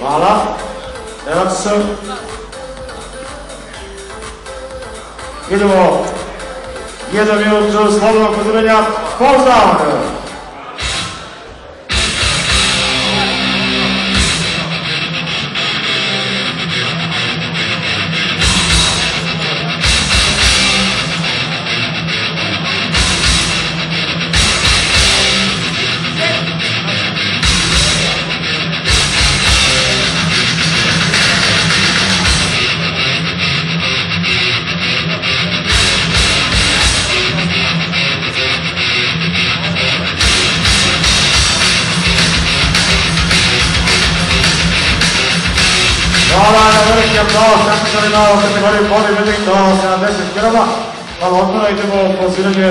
Hvala. Evo se. Idemo. Jedan minut slobodnog pozivanja. Pozdrav! Hvala na veliki aplauz takmičari na ovoj kategoriji bodybuilding do 70 kg. Malo odmora idemo poziranje